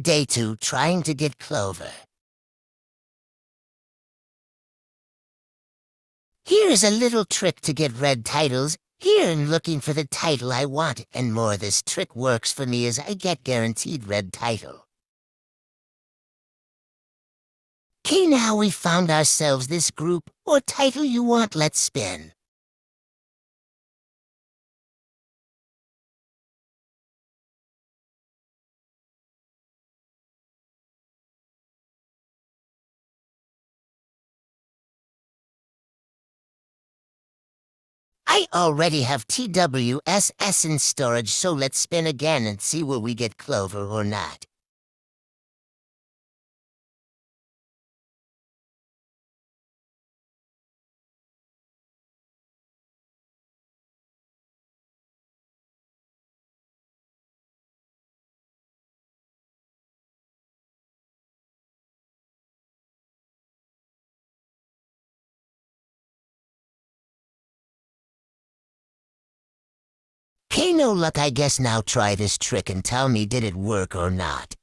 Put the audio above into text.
Day 2 Trying to get Clover. Here is a little trick to get red titles. Here I'm looking for the title I want, and more this trick works for me as I get guaranteed red title. Okay, now we found ourselves this group, or title you want, let's spin. I already have TWSS in storage, so let's spin again and see will we get Clover or not. No luck, I guess now try this trick and tell me did it work or not.